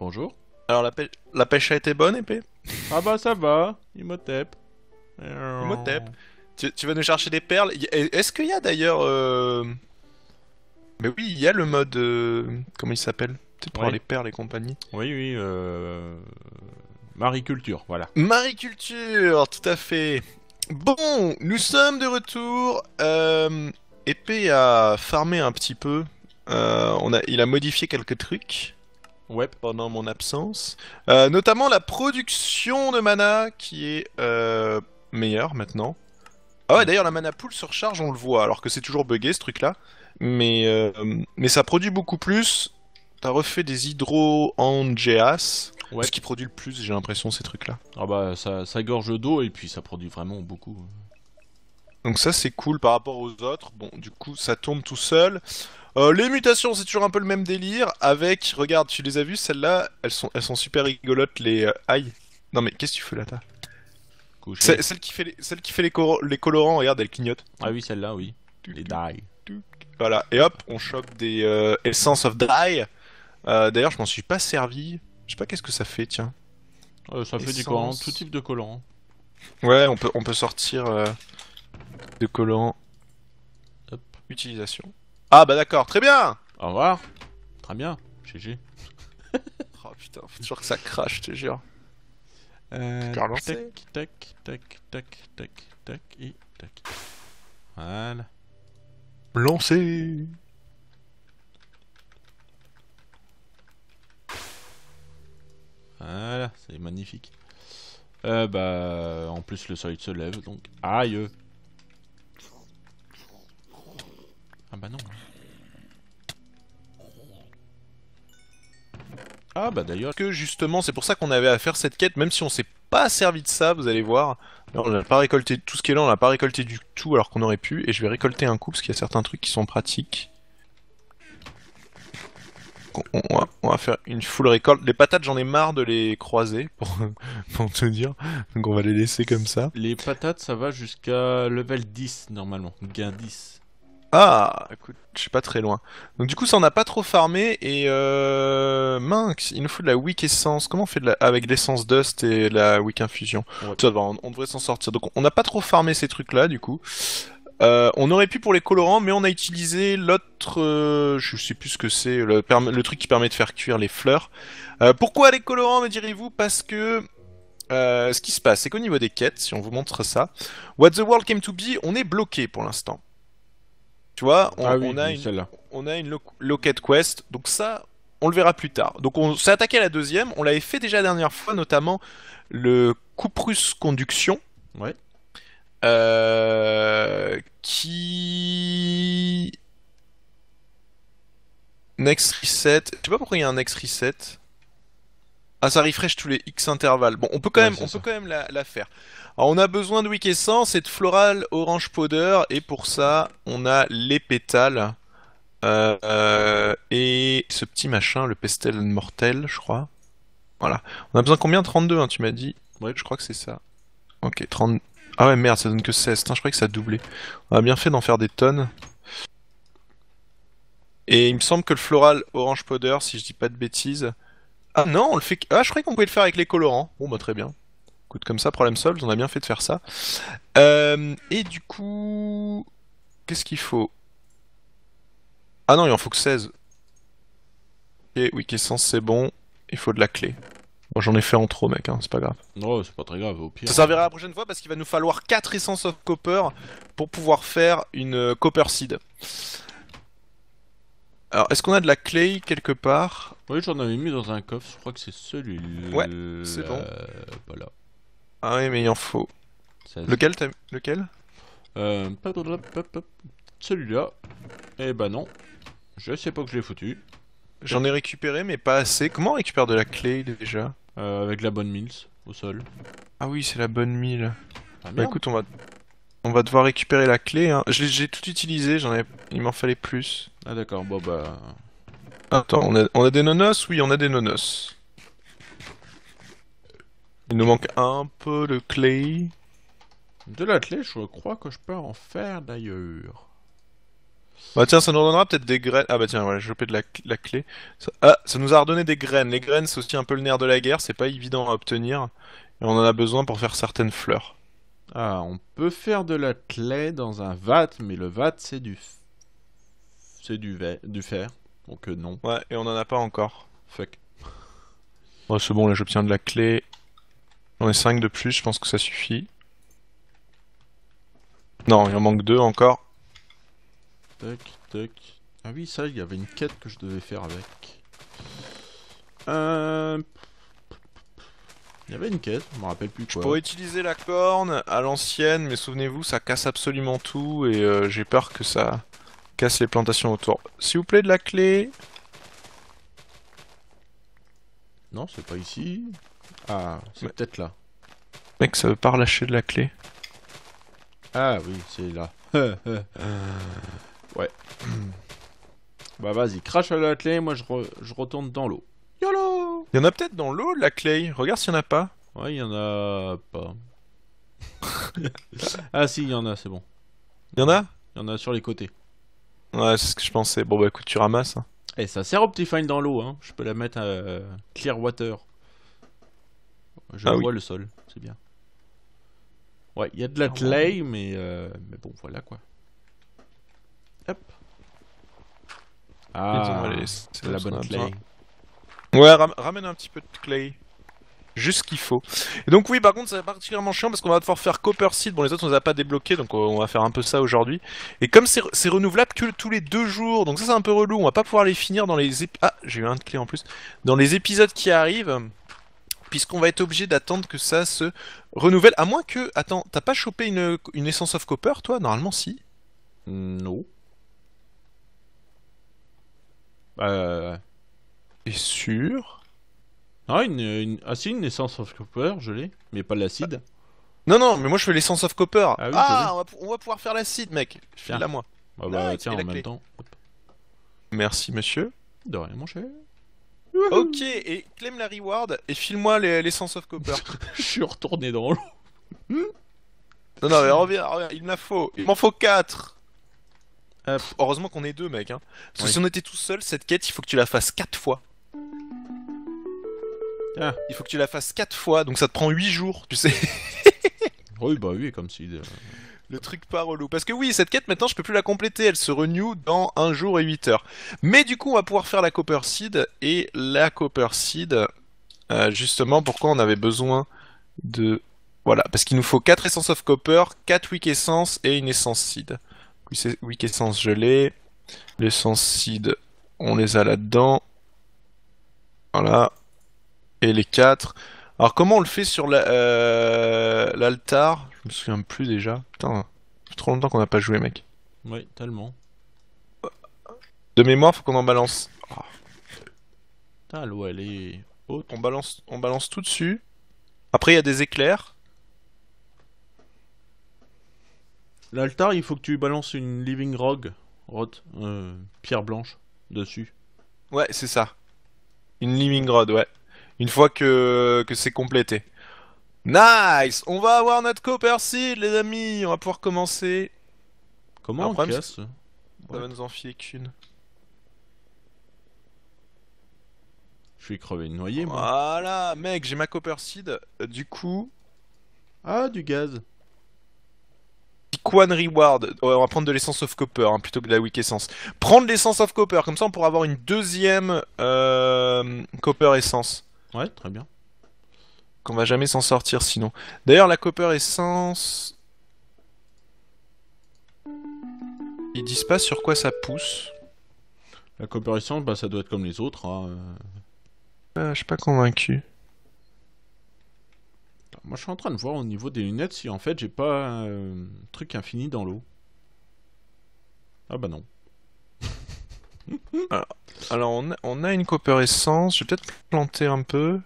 Bonjour. Alors la, pê- la pêche a été bonne, épée? Ah bah ça va, Imhotep. Imhotep. tu, tu vas nous chercher des perles? Est-ce qu'il y a d'ailleurs... euh, Mais oui, il y a le mode... euh, Comment il s'appelle? Peut-être pour Ouais. les perles et compagnie. Oui, oui, euh... Mariculture, voilà. Mariculture, tout à fait. Bon, nous sommes de retour. Euh, Épée a farmé un petit peu. Euh, on a, il a modifié quelques trucs Ouais. pendant mon absence. Euh, notamment la production de mana qui est euh, meilleure maintenant. Ah ouais, d'ailleurs la mana pool se recharge, on le voit, alors que c'est toujours buggé ce truc-là. Mais, mais ça produit beaucoup plus. T'as refait des hydro angeas. Ouais. Ce qui produit le plus, j'ai l'impression, ces trucs-là. Ah bah ça, ça gorge d'eau et puis ça produit vraiment beaucoup. Donc ça c'est cool par rapport aux autres. Bon, du coup ça tourne tout seul. Euh, les mutations c'est toujours un peu le même délire. Avec, regarde, tu les as vues celles-là, elles sont, elles sont super rigolotes les. Euh, aïe. Non mais qu'est-ce que tu fais là, t'as Celle qui fait les, celle qui fait les, les colorants, regarde, elle clignote. Ah oui, celle-là, oui. Les die. Voilà. Et hop, on chope des euh, Essence of Dye. Euh, D'ailleurs, je m'en suis pas servi. Je sais pas qu'est-ce que ça fait, tiens. Euh, ça fait du colorant, tout type de colorant. Ouais, on peut, on peut sortir de colorants. Hop. Utilisation. Ah bah d'accord, très bien. Au revoir. Très bien. GG. Oh putain, faut toujours que ça crache, je te jure. Euh, tac, tac, tac, tac, tac, tac et tac. Voilà. Lancé. Voilà, c'est magnifique. Euh, bah, en plus le soleil se lève, donc aïe. Ah bah non. Ah bah d'ailleurs, Que justement, c'est pour ça qu'on avait à faire cette quête, même si on s'est pas servi de ça, vous allez voir. On n'a pas récolté tout ce qui est là, on n'a pas récolté du tout alors qu'on aurait pu, et je vais récolter un coup parce qu'il y a certains trucs qui sont pratiques. On, on va, on va faire une full récolte. Les patates, j'en ai marre de les croiser, pour, pour te dire. Donc on va les laisser comme ça. les patates ça va jusqu'à level 10 normalement, gain 10. Ah, écoute, je suis pas très loin. Donc du coup, ça on n'a pas trop farmé et euh... mince, il nous faut de la weak essence. Comment on fait de la... avec l'essence dust et la weak infusion Ouais. Ça va, on, on devrait s'en sortir. Donc on n'a pas trop farmé ces trucs-là du coup. Euh, on aurait pu pour les colorants, mais on a utilisé l'autre, euh, je sais plus ce que c'est, le, truc qui permet de faire cuire les fleurs. Euh, pourquoi les colorants, me direz-vous? Parce que ce qui se passe, c'est qu'au niveau des quêtes, si on vous montre ça, What the World Came to Be, on est bloqué pour l'instant. Tu vois, on, ah oui, on a oui, une, on a une lo- Locket Quest, donc ça, on le verra plus tard. Donc on s'est attaqué à la deuxième, on l'avait fait déjà la dernière fois, notamment le Cuprus Conduction, Ouais. euh, qui... Next Reset, je sais pas pourquoi il y a un Next Reset. Ah, ça refresh tous les X intervalles. Bon, on peut quand Ouais, même, on ça. peut quand même la, la faire. On a besoin de Weak Essence et de Floral Orange Powder, et pour ça, on a les pétales. Euh, et ce petit machin, le Pestel Mortel, je crois. Voilà. On a besoin combien? 32, hein, tu m'as dit? Ouais. Je crois que c'est ça. Ok, 30... Ah ouais, merde, ça donne que 16. Putain, je croyais que ça doublait. On a bien fait d'en faire des tonnes. Et il me semble que le floral orange powder, si je dis pas de bêtises. Ah non, on le fait. Ah, je croyais qu'on pouvait le faire avec les colorants. Bon, bah très bien. Écoute, comme ça, problème solved, on a bien fait de faire ça. Euh, et du coup. Qu'est-ce qu'il faut? Ah non, il en faut que 16. Ok, oui, essence, c'est bon. Il faut de la clé. Moi, j'en ai fait en trop, mec, hein, c'est pas grave. Non, c'est pas très grave, au pire. Ça servira la prochaine fois parce qu'il va nous falloir 4 essences of copper pour pouvoir faire une euh, copper seed. Alors, est-ce qu'on a de la clay quelque part? Oui, j'en avais mis dans un coffre, je crois que c'est celui-là. Ouais, c'est bon. Voilà. Ah oui, mais il en faut. 16. Lequel t'as- Lequel? Euh, pop, pop, pop, pop, pop. Celui-là. Eh bah non. Je sais pas que je l'ai foutu. J'en ai récupéré, mais pas assez. Comment on récupère de la clay déjà? Euh, avec la bonne mills au sol. Ah oui, c'est la bonne mille. Ah, Bah merde. écoute, on va, on va devoir récupérer la clé. Hein. Je l'ai- J'ai tout utilisé, j'en il m'en fallait plus. Ah d'accord, bon bah... Attends, on a, on a des nonos? Oui, on a des nonos. Il nous manque un peu de clay. De la clé, je crois que je peux en faire d'ailleurs. Bah tiens, ça nous redonnera peut-être des graines. Ah bah tiens, voilà, j'ai chopé de la, la clé. Ça- Ah, ça nous a redonné des graines. Les graines, c'est aussi un peu le nerf de la guerre, c'est pas évident à obtenir. Et on en a besoin pour faire certaines fleurs. Ah, on peut faire de la clé dans un vat, mais le vat, c'est du... f- C'est du, fer. Donc euh, non. Ouais, et on en a pas encore. Fuck. Bon, c'est bon, là j'obtiens de la clé. J'en ai 5 de plus, je pense que ça suffit. Non, il en manque 2 encore. Tac, tac. Ah oui, ça, il y avait une quête que je devais faire avec. Euh... Il y avait une quête, je me rappelle plus Je quoi. pourrais utiliser la corne à l'ancienne, mais souvenez-vous, ça casse absolument tout et euh, j'ai peur que ça casse les plantations autour. S'il vous plaît, de la clé. Non, c'est pas ici. Ah, c'est peut-être là. Mec, ça veut pas relâcher de la clé. Ah oui, c'est là. ouais. bah vas-y, crache à la clé, moi je, re- je retourne dans l'eau. YOLO Il y en a peut-être dans l'eau de la clé. Regarde s'il y en a pas. Ouais, il y en a pas. ah si, il y en a, c'est bon. Il y en a? Il y en a sur les côtés. Ouais, c'est ce que je pensais. Bon bah écoute, tu ramasses. hein. Et ça sert Optifine dans l'eau, hein. Je peux la mettre à euh, Clear Water. Je Ah vois oui. le sol, c'est bien. Ouais, il y a de la clay, mais, euh, mais bon, voilà quoi. Hop. Ah, c'est la bonne clay. Ouais, ram- ramène un petit peu de clay. Juste ce qu'il faut. Et donc oui, par contre, c'est particulièrement chiant parce qu'on va devoir faire Copper Seed. Bon, les autres, on les a pas débloqués, donc euh, on va faire un peu ça aujourd'hui. Et comme c'est renouvelable que tous les deux jours, donc ça c'est un peu relou. On va pas pouvoir les finir dans les ah, j'ai eu un de clé en plus. Dans les épisodes qui arrivent, puisqu'on va être obligé d'attendre que ça se renouvelle. À moins que, attends, t'as pas chopé une, une essence of copper, toi? Normalement, si. Non. Euh... T'es sûr? Ah, une, une... ah si, une essence of copper, je l'ai, mais pas l'acide. Non, non, mais moi je fais l'essence of copper. Ah oui, ah on, va, pou- on va pouvoir faire l'acide, mec. File-la moi. Ah bah Ah, tiens, en même temps. Hop. Merci, monsieur. De rien, mon cher. Ok, et claim la reward et file-moi les- l'essence of copper. Je suis retourné dans l'eau. non, non, mais reviens, reviens, il m'en faut. Il m'en faut 4. Hop. Heureusement qu'on est deux, mec. Hein. Parce que Oui. si on était tout seul, cette quête, il faut que tu la fasses 4 fois. Ah. Il faut que tu la fasses 4 fois, donc ça te prend 8 jours, tu sais. Oui, bah oui, comme si... euh, Le truc pas relou. Parce que oui, cette quête maintenant je peux plus la compléter, elle se renew dans un jour et 8 heures. Mais du coup on va pouvoir faire la Copper Seed et la Copper Seed, euh, justement pourquoi on avait besoin de... Voilà, parce qu'il nous faut 4 essences of copper, 4 weak essence et une essence seed. Weak- essence l'ai, l'essence seed on les a là-dedans. Voilà. Et les 4. Alors comment on le fait sur la- euh, l'altar? Je me souviens plus déjà. Putain, fait trop longtemps qu'on n'a pas joué mec. Ouais, tellement. De mémoire, faut qu'on en balance. Putain, l'eau, elle est haute. On balance, on balance tout dessus. Après il y a des éclairs. L'altar, il faut que tu balances une living rock, rot, euh, pierre blanche, dessus. Ouais, c'est ça. Une living rod, ouais. Une fois que, que c'est complété. Nice On va avoir notre copper seed, les amis On va pouvoir commencer. Comment on casse Ça va nous en filer qu'une. Je suis crevé de noyer, moi. Voilà, mec, j'ai ma copper seed. Euh, Du coup, Ah, du gaz. One Reward. Ouais, on va prendre de l'essence of copper hein, plutôt que de la weak essence. Prendre l'essence of copper, comme ça on pourra avoir une deuxième euh, copper essence. Ouais, très bien. Qu'on va jamais s'en sortir sinon. D'ailleurs, la copper essence. Ils disent pas sur quoi ça pousse. La coopération, bah, ça doit être comme les autres. hein, euh. Euh, je suis pas convaincu. Moi, je suis en train de voir au niveau des lunettes si en fait j'ai pas un euh, truc infini dans l'eau. Ah bah non. Alors, on a, on a une copper essence. Je vais peut-être planter un peu.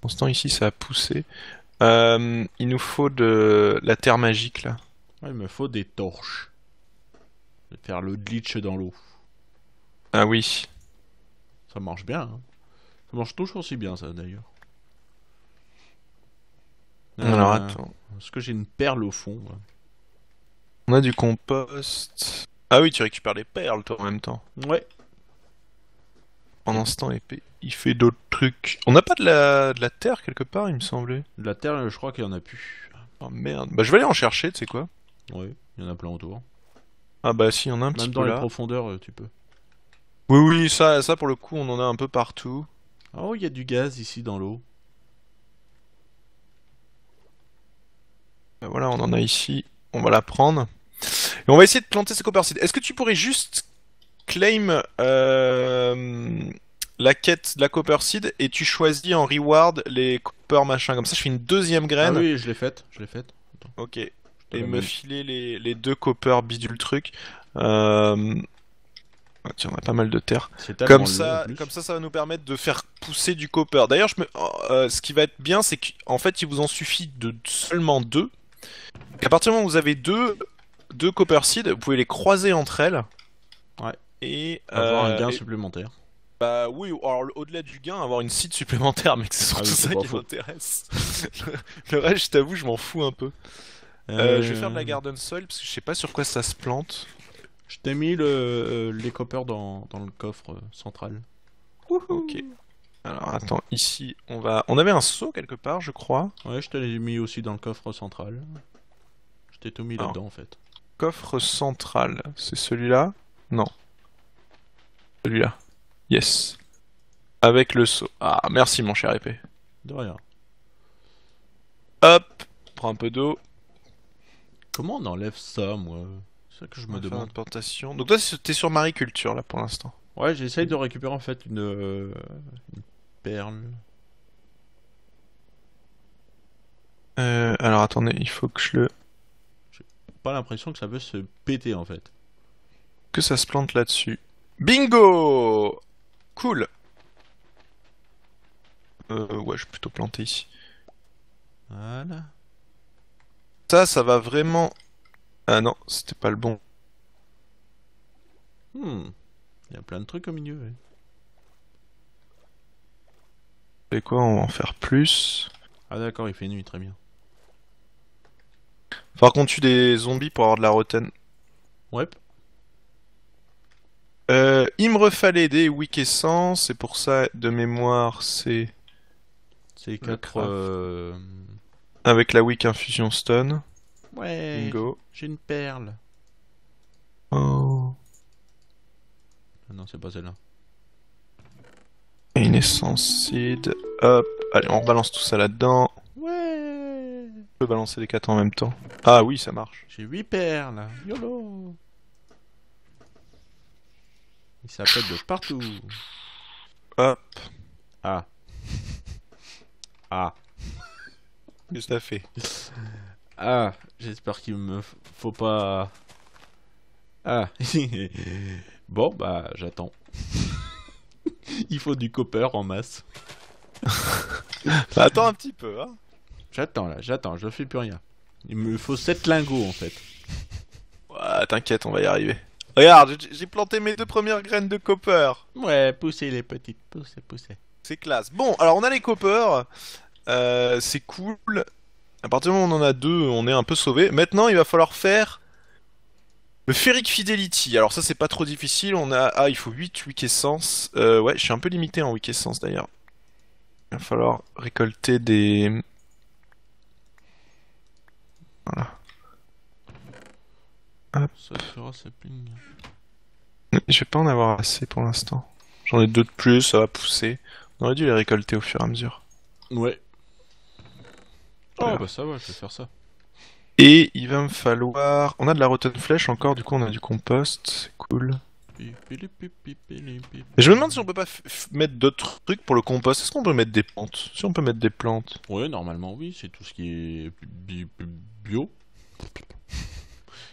Pour l'instant, ici, ça a poussé. Euh, il nous faut de la terre magique là. Ouais, il me faut des torches. Je vais faire le glitch dans l'eau. Ah oui. Ça marche bien. hein. Ça marche toujours aussi bien, ça d'ailleurs. Alors Euh, attends. Est-ce que j'ai une perle au fond ouais. On a du compost. Ah oui, tu récupères les perles toi en même temps. Ouais. Pendant ce temps, il fait d'autres trucs. On n'a pas de la... de la terre quelque part, il me semblait. De la terre, je crois qu'il y en a plus. Oh merde. Bah je vais aller en chercher, tu sais quoi? Ouais, il y en a plein autour. Ah bah si, il y en a un petit Même peu dans les profondeurs, euh, tu peux. Oui, oui, ça, ça pour le coup, on en a un peu partout. Oh, il y a du gaz ici dans l'eau. Bah voilà, on en a ici. On va la prendre. Et on va essayer de planter ces copper. Est-ce que tu pourrais juste claim euh, la quête de la copper seed et tu choisis en reward les copper machin Comme ça, je fais une deuxième Ah graine. oui, je l'ai faite, je l'ai faite. Ok. Et me filer les, les deux copper bidule truc. Euh... ah, Tiens, on a pas mal de terre. Comme ça, comme ça, ça va nous permettre de faire pousser du copper. D'ailleurs, je me... euh, ce qui va être bien, c'est qu'en fait, il vous en suffit de seulement deux. Et à partir du moment où vous avez deux, deux copper seeds, vous pouvez les croiser entre elles. Et Avoir un euh, gain et- supplémentaire. bah oui, alors au-delà du gain, avoir une seed supplémentaire, mais c'est surtout Ah ça qui m'intéresse. le reste, je t'avoue, je m'en fous un peu. Euh, je vais faire de la garden soil parce que je sais pas sur quoi ça se plante. Je t'ai mis le, euh, les coppers dans, dans le coffre euh, central. Ok. Alors attends, ici on va. On avait un seau quelque part, je crois. Ouais, je te l'ai mis aussi dans le coffre central. Je t'ai tout mis Ah. là-dedans en fait. Coffre central, c'est celui-là? Non. Celui-là. Yes. Avec le seau. Ah, merci mon cher épée. De rien. Hop, prends un peu d'eau. Comment on enlève ça, moi? C'est ça que je On me demande. Donc toi, t'es sur mariculture là pour l'instant. Ouais, j'essaye de récupérer en fait une, euh, une perle. Euh, alors attendez, il faut que je le. Pas l'impression que ça veut se péter en fait. Que ça se plante là-dessus. Bingo Cool. Euh, ouais, je vais plutôt planter ici. Voilà. Ça, ça va vraiment. Ah non, c'était pas le bon. Hmm. Il y a plein de trucs au milieu. ouais. C'est quoi On va en faire plus. Ah d'accord, il fait nuit, très bien. Faudra qu'on tue des zombies pour avoir de la roten. Ouais. Euh, il me refallait des weak essence, et pour ça, de mémoire, c'est C'est Le 4... craft. Euh... avec la weak infusion stone. Ouais. Bingo. J'ai une perle. Oh. Ah non, c'est pas celle-là. Et une essence seed. Hop. Allez, on rebalance tout ça là-dedans. Ouais. On peut balancer les quatre en même temps. Ah oui, ça marche. J'ai 8 perles. YOLO. Il s'appelle de partout. Hop. Ah. Ah. Qu'est-ce que t'as fait? Ah. J'espère qu'il me faut pas... Ah. bon, bah, j'attends. Il faut du copper en masse. Bah, Attends un petit peu, hein. J'attends là, j'attends, je fais plus rien. Il me faut 7 lingots en fait. Ouais, t'inquiète, on va y arriver. Regarde, j'ai- planté mes deux premières graines de copper. Ouais, poussez les petites, poussez, poussez. C'est classe. Bon, alors on a les copper. Euh, c'est cool. À partir du moment où on en a deux, on est un peu sauvé. Maintenant, il va falloir faire le Ferric Fidelity. Alors ça, c'est pas trop difficile. On a... Ah, il faut 8 weak essence. Euh, ouais, je suis un peu limité en weak essence d'ailleurs. Il va falloir récolter des... Ça fera sa ping. Je vais pas en avoir assez pour l'instant. J'en ai deux de plus, ça va pousser. On aurait dû les récolter au fur et à mesure. Ouais. Oh Voilà. bah ça va, je vais faire ça. Et il va me falloir... On a de la rotten flèche encore, du coup on a du compost, c'est cool. Mais je me demande si on peut pas mettre d'autres trucs pour le compost. Est-ce qu'on peut mettre des plantes Si on peut mettre des plantes. Ouais, normalement oui, c'est tout ce qui est bi- bi- bio.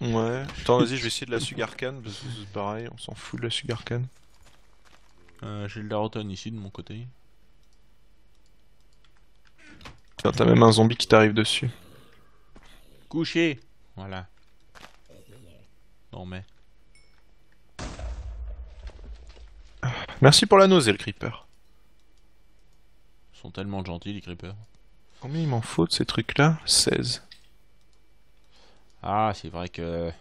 Ouais. Attends, vas-y, je vais essayer de la sugarcane, parce que c'est pareil, on s'en fout de la sugarcane. Euh, J'ai de la rotonne ici de mon côté. Tiens, t'as même un zombie qui t'arrive dessus. Couché Voilà. Non mais... Merci pour la nausée, le creeper. Ils sont tellement gentils les creepers. Combien il m'en faut de ces trucs-là? 16. Ah, c'est vrai que...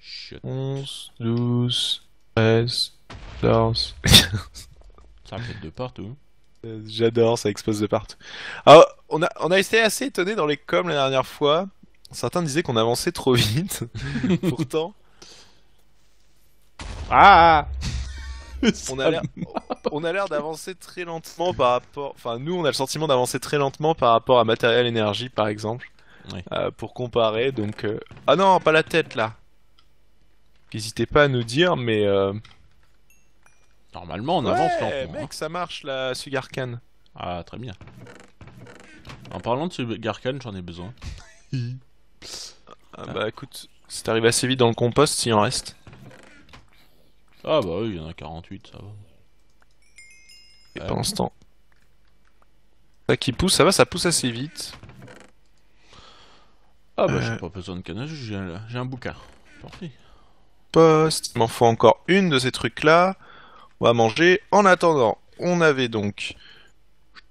chiottes. 11, 12, 13, 14. Ça pète de partout. J'adore, ça explose de partout. Alors, on a, on a été assez étonné dans les coms la dernière fois. Certains disaient qu'on avançait trop vite. Pourtant, Ah on a l'air, on a l'air d'avancer très lentement par rapport. Enfin, nous, on a le sentiment d'avancer très lentement par rapport à Matériel Énergie, par exemple, Euh, pour comparer. Donc, euh, ah non, pas la tête là. N'hésitez pas à nous dire, mais euh... Normalement, on avance lentement. hein. mec, ça marche la Sugarcan. Ah, très bien. En parlant de ce Garcan, j'en ai besoin. Ah, bah écoute, si t'arrives assez vite dans le compost, s'il en reste. Ah bah oui, il y en a 48, ça va. Et pendant ce temps. Ça qui pousse, ça va, ça pousse assez vite. Ah bah Euh. j'ai pas besoin de canne j'ai un, bouquin. Parfait. Poste, il m'en faut encore une de ces trucs-là. On va manger. En attendant, on avait donc.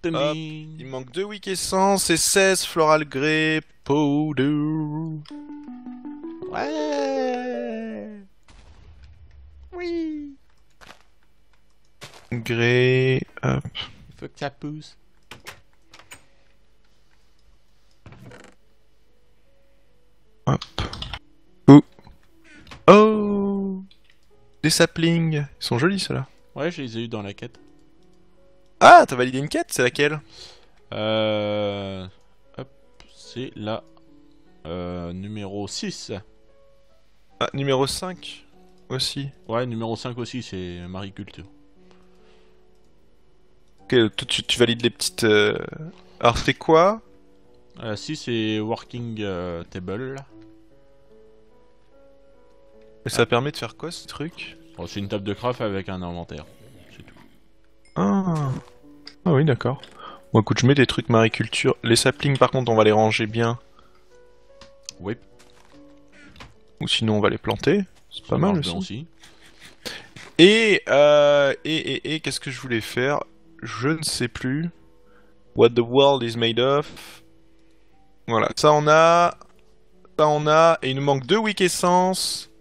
Hop, Il manque 2 Week Essence et 16 Floral Grey Powder. Ouais Oui Grey. Hop. Il faut que ça pousse. Oh Des saplings. Ils sont jolis ceux-là. Ouais, je les ai eu dans la quête. Ah, t'as validé une quête C'est laquelle Euh... Hop, c'est la... Euh, numéro 6. Ah, numéro 5 aussi. Ouais, numéro 5 aussi, c'est mariculture. Ok, toi, tu, tu valides les petites. euh, Alors, c'est quoi Euh, 6 c'est working euh, table. Et ça permet de faire quoi ce truc? Bon, c'est une table de craft avec un inventaire. C'est tout. Ah. ah oui, d'accord. Bon, écoute, je mets des trucs mariculture. Les saplings, par contre, on va les ranger bien. Oui, Ou sinon, on va les planter. C'est pas mal aussi. aussi. Et, euh, et, et, et qu'est-ce que je voulais faire? Je ne sais plus. What the world is made of. Voilà, ça on a. Ça on a. Et il nous manque deux week essence.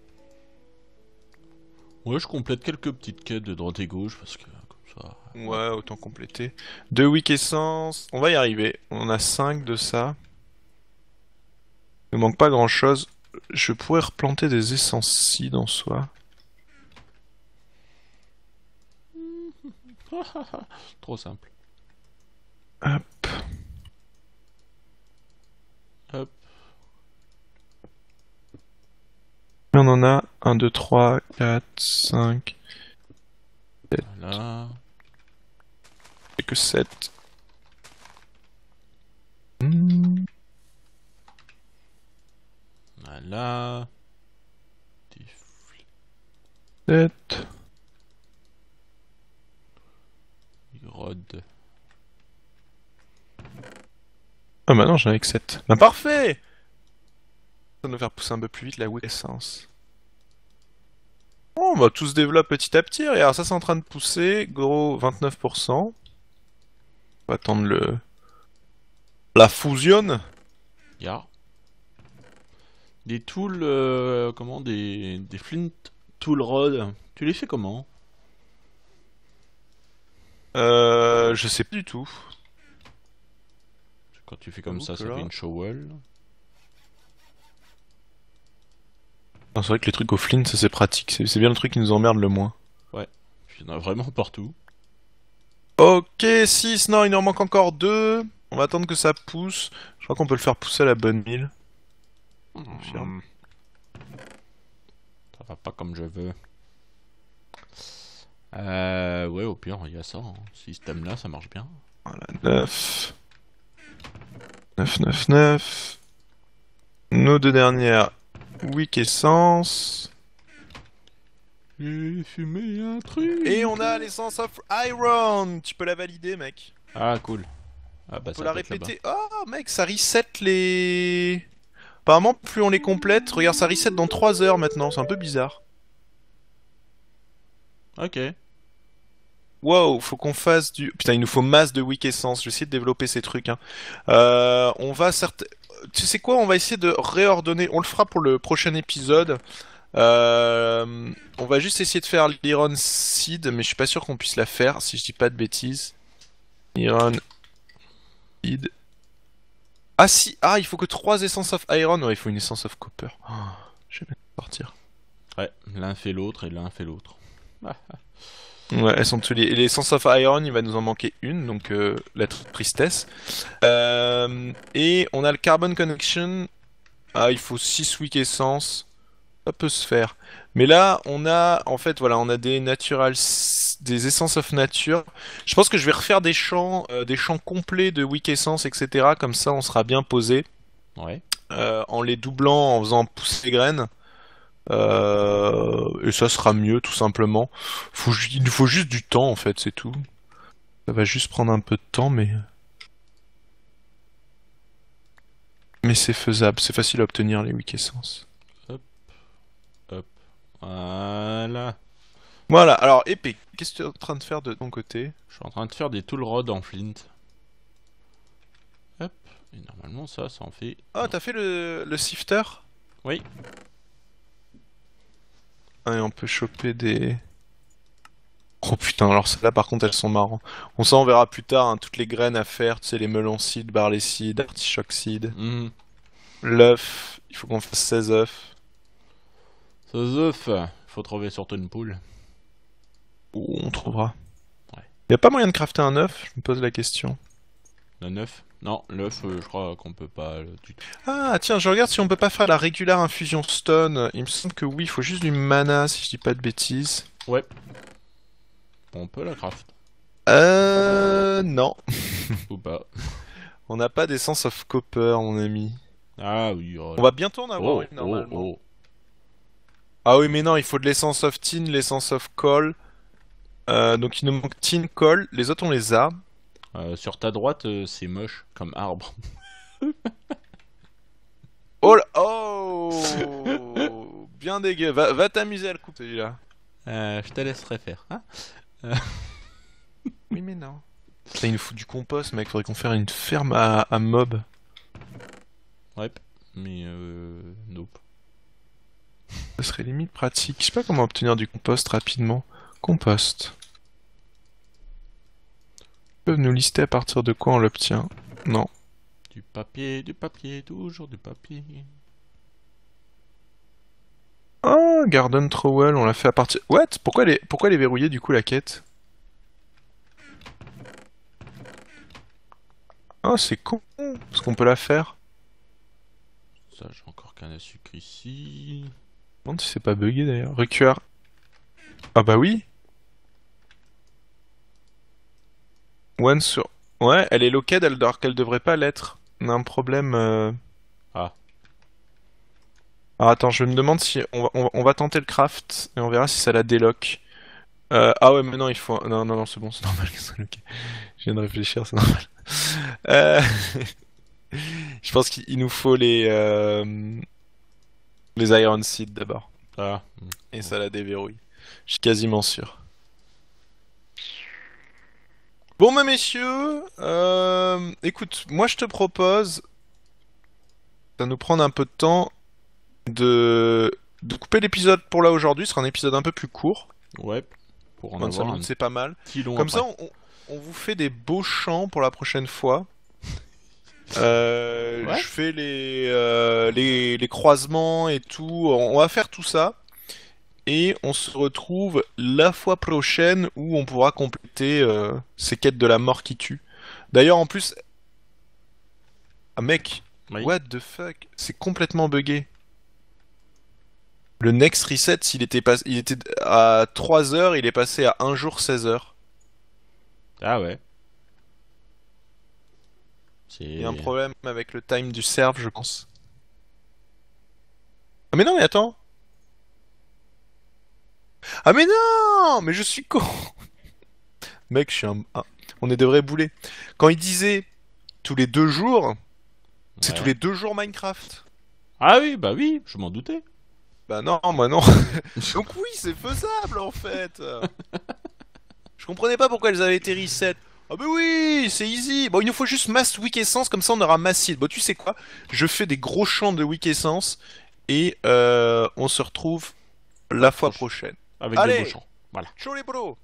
Ouais, je complète quelques petites quêtes de droite et gauche parce que comme ça. Ouais, autant compléter. Deux week essence. On va y arriver. On en a 5 de ça. Il nous manque pas grand chose. Je pourrais replanter des essences en soi. Trop simple. Hop. Hop. Et on en a 1, 2, 3, 4, 5. Voilà. Et que 7. Hmm. Voilà. Des 7. rod. Ah bah non, j'en ai que 7. Bah parfait Ça nous faire pousser un peu plus vite la essence. Oh, bah tout se développe petit à petit. Regarde, ça c'est en train de pousser. Gros 29%. On va attendre le... La fusion. Ya. Des tools, euh, comment des, des flint tool rod. Tu les fais comment? Euh, je sais pas du tout. Quand tu fais comme ça, ça là- fait une shovel. Non, C'est vrai que les trucs au flint, ça c'est pratique. C'est bien le truc qui nous emmerde le moins. Il y en a vraiment partout. Ok, 6, non, il nous en manque encore 2. On va attendre que ça pousse. Je crois qu'on peut le faire pousser à la bonne mille. Confirme. Hmm. Ça va pas comme je veux. Euh, ouais, au pire, il y a ça. hein. Ce système-là, ça marche bien. Voilà, 9. 9, 9, 9. Nos deux dernières, Weak Essence. J'ai fumé un truc. Et on a l'essence of Iron. Tu peux la valider, mec. Ah, cool. Ah, bah, On ça peut la répéter. Oh, mec, ça reset les. Apparemment, plus on les complète, regarde, ça reset dans 3 heures maintenant. C'est un peu bizarre. Ok. Wow, faut qu'on fasse du. Putain, il nous faut masse de weak essence. Je vais essayer de développer ces trucs. Hein. Euh, on va certes. Tu sais quoi On va essayer de réordonner. On le fera pour le prochain épisode. Euh, on va juste essayer de faire l'Iron Seed, mais je suis pas sûr qu'on puisse la faire si je dis pas de bêtises. Iron Seed. Ah si, ah il faut que 3 essences of Iron, ouais il faut une essence of Copper. Oh, je vais sortir. Ouais, l'un fait l'autre et l'un fait l'autre. Ouais, elles sont tous les... L'essence of Iron, il va nous en manquer une, donc euh, la tr- tristesse. Euh, et on a le Carbon Connection. Ah, il faut 6 weak essence. Ça peut se faire. Mais là, on a, en fait, voilà, on a des natural, des essences of nature. Je pense que je vais refaire des champs, euh, des champs complets de weak essence, etc. Comme ça, on sera bien posé. Ouais. en les doublant, en faisant pousser les graines. Euh, et ça sera mieux, tout simplement. Faut, il nous faut juste du temps, en fait, c'est tout. Ça va juste prendre un peu de temps, mais... Mais c'est faisable, c'est facile à obtenir les weak essences. Voilà. Voilà, alors épée, qu'est-ce que tu es en train de faire de ton côté? Je suis en train de faire des tool rods en flint. Hop. Et normalement, ça, ça en fait. Ah, t'as fait le, le sifter? Oui. Ah, et on peut choper des... Oh putain, alors celles-là par contre elles sont marrantes. On ça on verra plus tard, hein, toutes les graines à faire, tu sais, les melons seed, barley seed, artichoke seed. Mhm. L'œuf, il faut qu'on fasse 16 œufs. Ça œuf. Faut trouver surtout une poule. Ou on trouvera. Ouais. Y a pas moyen de crafter un œuf? Je me pose la question. Le œuf? Non, l'œuf, euh, je crois qu'on peut pas du tout. Ah tiens, je regarde si on peut pas faire la régulière infusion stone. Il me semble que oui, il faut juste du mana si je dis pas de bêtises. Ouais. On peut la craft. Euh... Non. Ou pas. On n'a pas d'essence of copper, mon ami. Ah oui. ouais. On va bientôt en avoir Oh, une, oh, oh. Ah oui, mais non, il faut de l'essence of tin, l'essence of coal. Euh, donc il nous manque tin, coal. Les autres, on les a. Euh, sur ta droite, euh, c'est moche comme arbre. Oh là- Oh Bien dégueu. Va, va t'amuser à le couper, celui-là. Euh, je te laisserai faire. Hein Oui, mais non. Putain, il nous faut du compost, mec. Faudrait qu'on fasse une ferme à, à mob. ouais. Mais euh, nope. Ça serait limite pratique. Je sais pas comment obtenir du compost rapidement. Compost. Peuvent nous lister à partir de quoi on l'obtient. Non. Du papier, du papier, toujours du papier. Ah, Garden Trowel, on l'a fait à partir... What? Pourquoi elle est, pourquoi elle est verrouillée du coup la quête? Ah, c'est con, parce qu'on peut la faire. Ça, j'ai encore qu'un à sucre ici. Je me demande si c'est pas bugué d'ailleurs. Recueilleur. Ah bah oui One sur... Ouais, elle est loquée alors qu'elle devrait pas l'être. On a un problème... euh. Ah. Ah, attends, je me demande si... On va, on va- on va tenter le craft, et on verra si ça la déloque. Euh, ah ouais, mais non, il faut... Non, non, non, c'est bon, c'est normal qu'elle soit loquée. Je viens de réfléchir, c'est normal. Euh, Je pense qu'il nous faut les... Les Iron Seed d'abord. Ah. Et ça la déverrouille. Je suis quasiment sûr. Bon, bah, messieurs, euh, écoute, moi je te propose, ça va nous prendre un peu de temps de, de couper l'épisode pour là aujourd'hui. Ce sera un épisode un peu plus court. Ouais. Pour en 25 avoir un c'est pas mal. Comme ça, après. on, on- on vous fait des beaux chants pour la prochaine fois. Euh, Ouais. Je fais les, euh, les, les croisements et tout. On, on va faire tout ça. Et on se retrouve la fois prochaine où on pourra compléter euh, ces quêtes de la mort qui tue. D'ailleurs, en plus... Ah mec, Oui. what the fuck? C'est complètement buggé. Le next reset, s'il était, pas... il était à 3 heures, il est passé à 1 jour 16 heures. Ah ouais. Il y a un problème avec le time du serve, je pense. Ah mais non, mais attends. Ah mais non Mais je suis con Mec, je suis un... ah, on est de vrais boulets. Quand il disait tous les deux jours, c'est Ouais. tous les deux jours Minecraft. Ah oui, bah oui, je m'en doutais. Bah non, moi non. Donc oui, c'est faisable en fait. Je comprenais pas pourquoi elles avaient été reset. Ah bah oui, c'est easy. Bon, il nous faut juste masse weak essence, comme ça on aura masse Bon, tu sais quoi? Je fais des gros champs de weak essence et euh, on se retrouve la fois prochaine. Avec Allez des beaux. Voilà. Les bros